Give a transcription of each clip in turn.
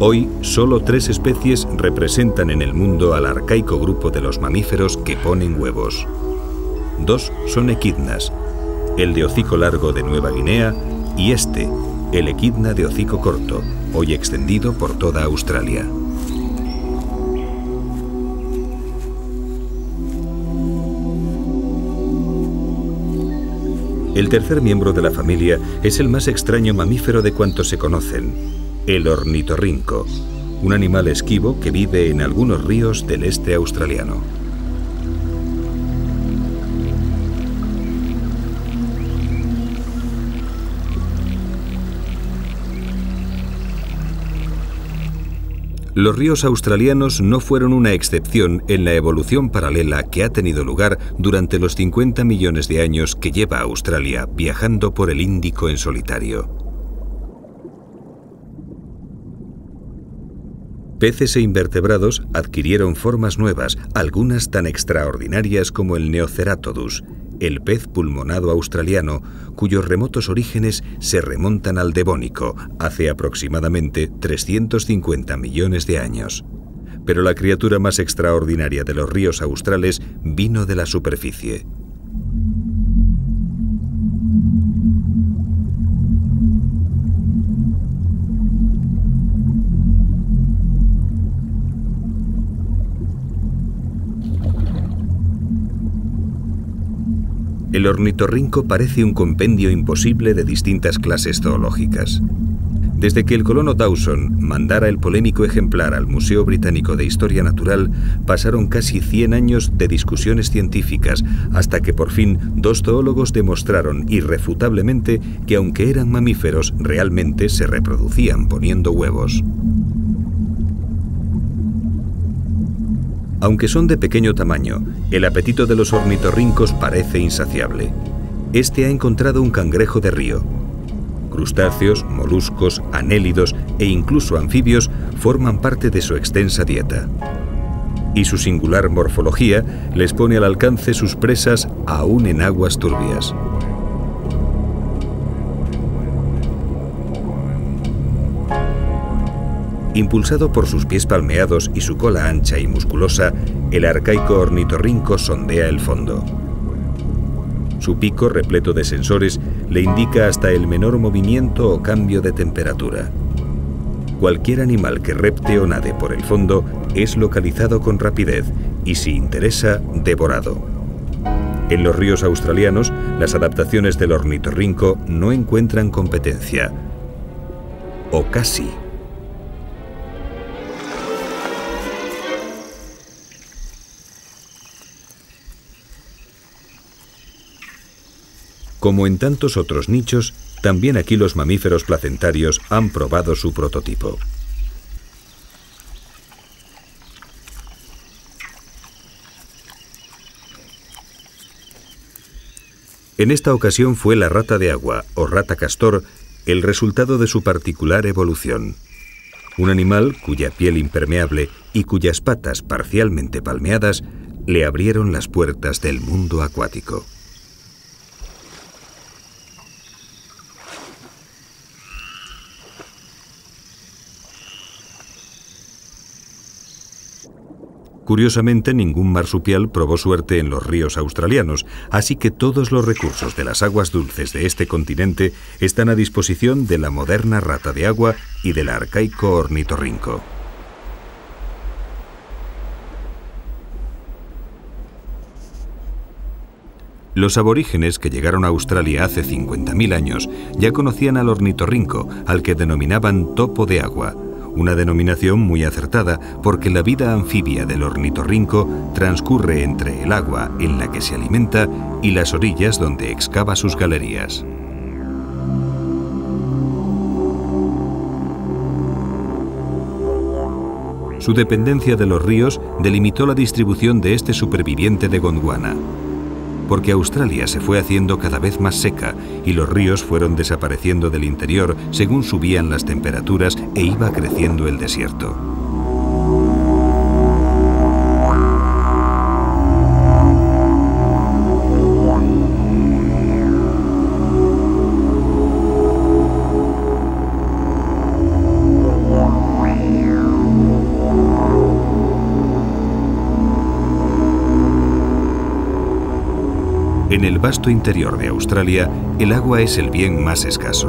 Hoy, solo tres especies representan en el mundo al arcaico grupo de los mamíferos que ponen huevos. Dos son equidnas, el de hocico largo de Nueva Guinea y este, el equidna de hocico corto, hoy extendido por toda Australia. El tercer miembro de la familia es el más extraño mamífero de cuantos se conocen, el ornitorrinco, un animal esquivo que vive en algunos ríos del este australiano. Los ríos australianos no fueron una excepción en la evolución paralela que ha tenido lugar durante los 50 millones de años que lleva Australia viajando por el Índico en solitario. Peces e invertebrados adquirieron formas nuevas, algunas tan extraordinarias como el Neoceratodus, el pez pulmonado australiano, cuyos remotos orígenes se remontan al Devónico, hace aproximadamente 350 millones de años. Pero la criatura más extraordinaria de los ríos australes vino de la superficie. El ornitorrinco parece un compendio imposible de distintas clases zoológicas. Desde que el colono Dawson mandara el polémico ejemplar al Museo Británico de Historia Natural, pasaron casi 100 años de discusiones científicas, hasta que por fin dos zoólogos demostraron irrefutablemente que aunque eran mamíferos, realmente se reproducían poniendo huevos. Aunque son de pequeño tamaño, el apetito de los ornitorrincos parece insaciable. Este ha encontrado un cangrejo de río. Crustáceos, moluscos, anélidos e incluso anfibios forman parte de su extensa dieta. Y su singular morfología les pone al alcance sus presas aún en aguas turbias. Impulsado por sus pies palmeados y su cola ancha y musculosa, el arcaico ornitorrinco sondea el fondo. Su pico, repleto de sensores, le indica hasta el menor movimiento o cambio de temperatura. Cualquier animal que repte o nade por el fondo es localizado con rapidez y, si interesa, devorado. En los ríos australianos, las adaptaciones del ornitorrinco no encuentran competencia. O casi. Como en tantos otros nichos, también aquí los mamíferos placentarios han probado su prototipo. En esta ocasión fue la rata de agua, o rata castor, el resultado de su particular evolución. Un animal cuya piel impermeable y cuyas patas parcialmente palmeadas le abrieron las puertas del mundo acuático. Curiosamente, ningún marsupial probó suerte en los ríos australianos, así que todos los recursos de las aguas dulces de este continente están a disposición de la moderna rata de agua y del arcaico ornitorrinco. Los aborígenes que llegaron a Australia hace 50.000 años ya conocían al ornitorrinco, al que denominaban topo de agua, una denominación muy acertada porque la vida anfibia del ornitorrinco transcurre entre el agua en la que se alimenta y las orillas donde excava sus galerías. Su dependencia de los ríos delimitó la distribución de este superviviente de Gondwana porque Australia se fue haciendo cada vez más seca y los ríos fueron desapareciendo del interior según subían las temperaturas e iba creciendo el desierto. Vasto interior de Australia, el agua es el bien más escaso.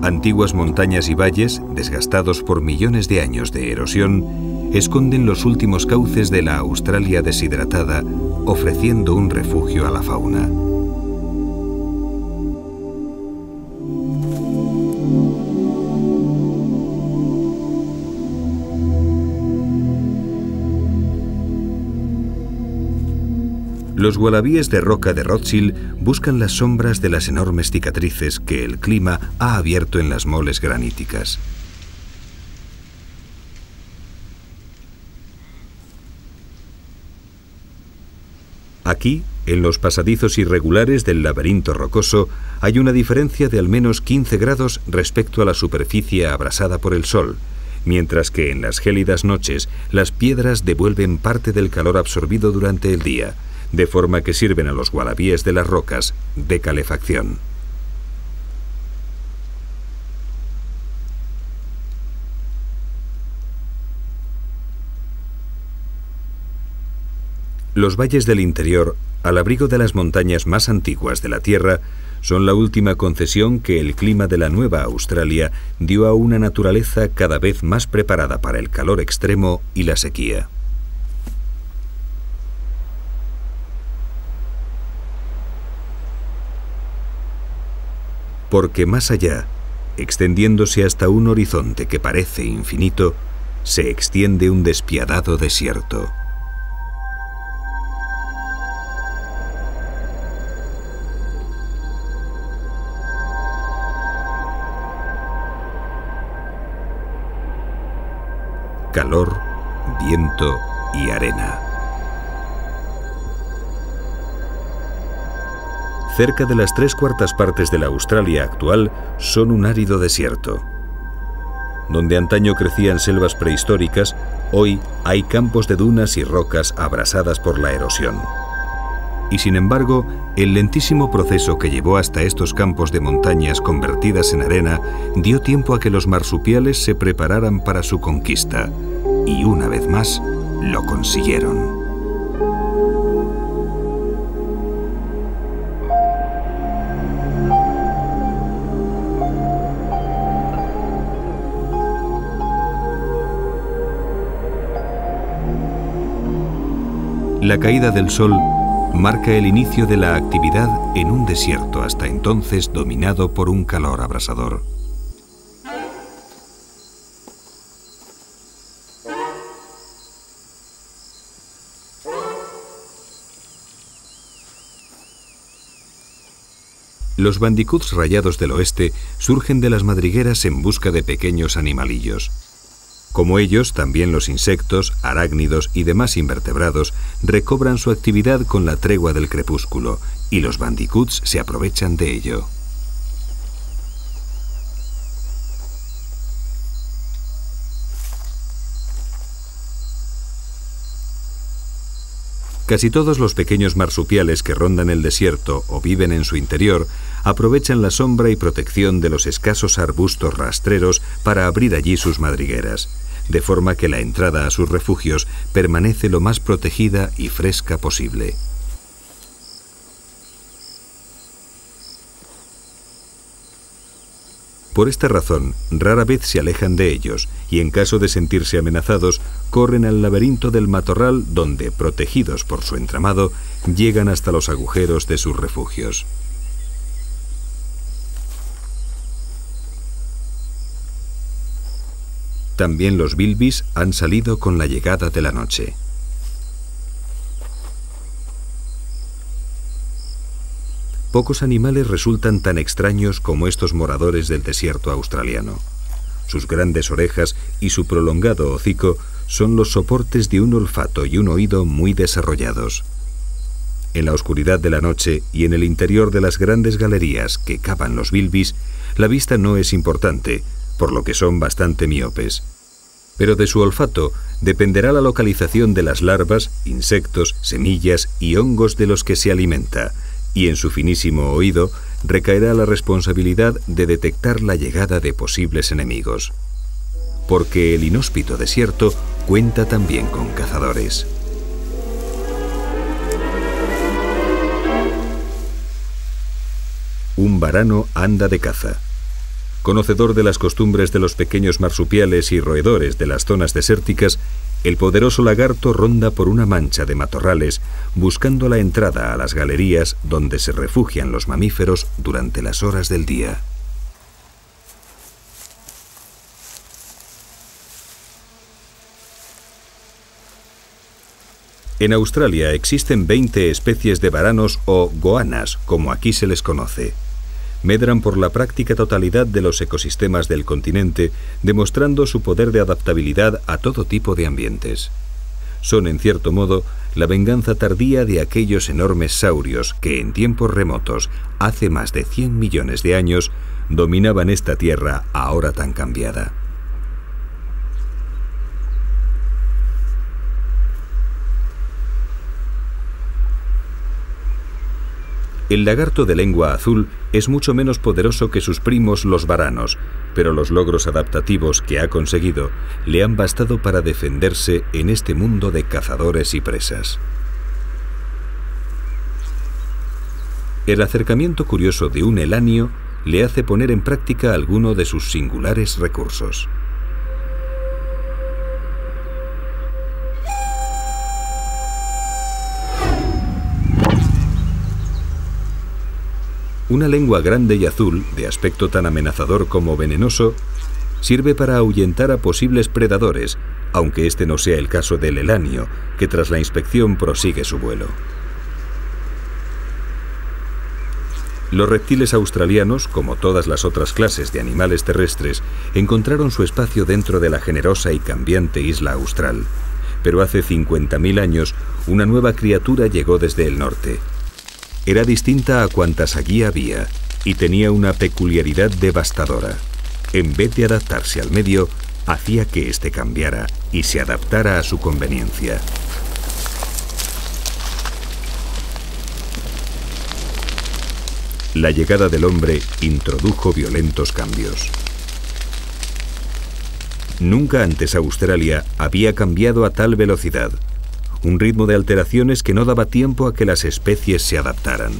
Antiguas montañas y valles, desgastados por millones de años de erosión, esconden los últimos cauces de la Australia deshidratada, ofreciendo un refugio a la fauna. Los gualabíes de roca de Rothschild buscan las sombras de las enormes cicatrices que el clima ha abierto en las moles graníticas. Aquí, en los pasadizos irregulares del laberinto rocoso, hay una diferencia de al menos 15 grados respecto a la superficie abrasada por el sol, mientras que en las gélidas noches las piedras devuelven parte del calor absorbido durante el día, de forma que sirven a los gualabíes de las rocas de calefacción. Los valles del interior, al abrigo de las montañas más antiguas de la Tierra, son la última concesión que el clima de la Nueva Australia dio a una naturaleza cada vez más preparada para el calor extremo y la sequía. Porque más allá, extendiéndose hasta un horizonte que parece infinito, se extiende un despiadado desierto. Calor, viento y arena. Cerca de las tres cuartas partes de la Australia actual son un árido desierto. Donde antaño crecían selvas prehistóricas, hoy hay campos de dunas y rocas abrasadas por la erosión. Y sin embargo, el lentísimo proceso que llevó hasta estos campos de montañas convertidas en arena dio tiempo a que los marsupiales se prepararan para su conquista. Y una vez más, lo consiguieron. La caída del sol marca el inicio de la actividad en un desierto hasta entonces dominado por un calor abrasador. Los bandicoots rayados del oeste surgen de las madrigueras en busca de pequeños animalillos. Como ellos, también los insectos, arácnidos y demás invertebrados recobran su actividad con la tregua del crepúsculo, y los bandicoots se aprovechan de ello. Casi todos los pequeños marsupiales que rondan el desierto o viven en su interior aprovechan la sombra y protección de los escasos arbustos rastreros para abrir allí sus madrigueras, de forma que la entrada a sus refugios permanece lo más protegida y fresca posible. Por esta razón, rara vez se alejan de ellos y en caso de sentirse amenazados, corren al laberinto del matorral donde, protegidos por su entramado, llegan hasta los agujeros de sus refugios. También los bilbis han salido con la llegada de la noche. Pocos animales resultan tan extraños como estos moradores del desierto australiano. Sus grandes orejas y su prolongado hocico son los soportes de un olfato y un oído muy desarrollados. En la oscuridad de la noche y en el interior de las grandes galerías que cavan los bilbis, la vista no es importante, por lo que son bastante miopes. Pero de su olfato dependerá la localización de las larvas, insectos, semillas y hongos de los que se alimenta, y en su finísimo oído recaerá la responsabilidad de detectar la llegada de posibles enemigos. Porque el inhóspito desierto cuenta también con cazadores. Un varano anda de caza. Conocedor de las costumbres de los pequeños marsupiales y roedores de las zonas desérticas, el poderoso lagarto ronda por una mancha de matorrales buscando la entrada a las galerías donde se refugian los mamíferos durante las horas del día. En Australia existen 20 especies de varanos o goanas, como aquí se les conoce medran por la práctica totalidad de los ecosistemas del continente, demostrando su poder de adaptabilidad a todo tipo de ambientes. Son, en cierto modo, la venganza tardía de aquellos enormes saurios que en tiempos remotos, hace más de 100 millones de años, dominaban esta tierra ahora tan cambiada. El lagarto de lengua azul es mucho menos poderoso que sus primos los varanos, pero los logros adaptativos que ha conseguido le han bastado para defenderse en este mundo de cazadores y presas. El acercamiento curioso de un elanio le hace poner en práctica alguno de sus singulares recursos. Una lengua grande y azul, de aspecto tan amenazador como venenoso, sirve para ahuyentar a posibles predadores, aunque este no sea el caso del elanio, que tras la inspección prosigue su vuelo. Los reptiles australianos, como todas las otras clases de animales terrestres, encontraron su espacio dentro de la generosa y cambiante isla austral. Pero hace 50.000 años, una nueva criatura llegó desde el norte, era distinta a cuantas allí había y tenía una peculiaridad devastadora. En vez de adaptarse al medio, hacía que éste cambiara y se adaptara a su conveniencia. La llegada del hombre introdujo violentos cambios. Nunca antes Australia había cambiado a tal velocidad un ritmo de alteraciones que no daba tiempo a que las especies se adaptaran.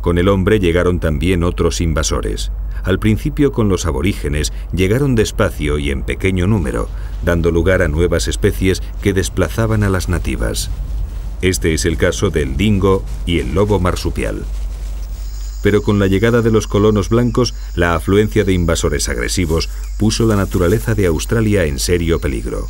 Con el hombre llegaron también otros invasores. Al principio con los aborígenes llegaron despacio y en pequeño número, dando lugar a nuevas especies que desplazaban a las nativas. Este es el caso del dingo y el lobo marsupial. Pero con la llegada de los colonos blancos, la afluencia de invasores agresivos puso la naturaleza de Australia en serio peligro.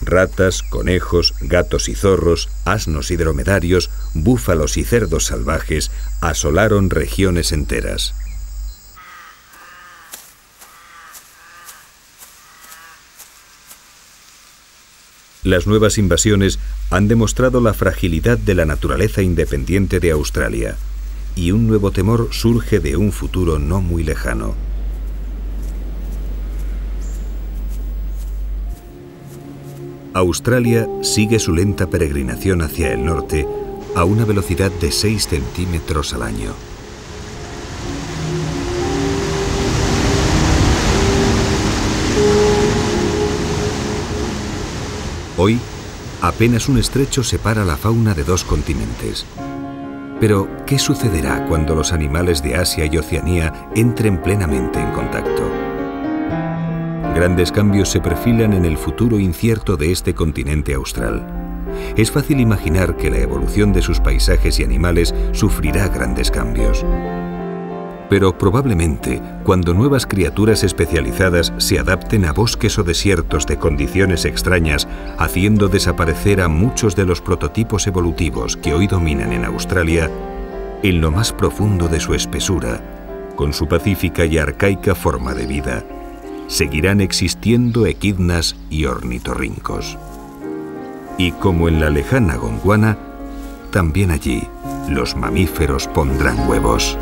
Ratas, conejos, gatos y zorros, asnos y dromedarios, búfalos y cerdos salvajes asolaron regiones enteras. Las nuevas invasiones han demostrado la fragilidad de la naturaleza independiente de Australia, y un nuevo temor surge de un futuro no muy lejano. Australia sigue su lenta peregrinación hacia el norte a una velocidad de 6 centímetros al año. Hoy, apenas un estrecho separa la fauna de dos continentes. Pero, ¿qué sucederá cuando los animales de Asia y Oceanía entren plenamente en contacto? Grandes cambios se perfilan en el futuro incierto de este continente austral. Es fácil imaginar que la evolución de sus paisajes y animales sufrirá grandes cambios. Pero probablemente, cuando nuevas criaturas especializadas se adapten a bosques o desiertos de condiciones extrañas, haciendo desaparecer a muchos de los prototipos evolutivos que hoy dominan en Australia, en lo más profundo de su espesura, con su pacífica y arcaica forma de vida, seguirán existiendo equidnas y ornitorrincos. Y como en la lejana Gondwana, también allí los mamíferos pondrán huevos.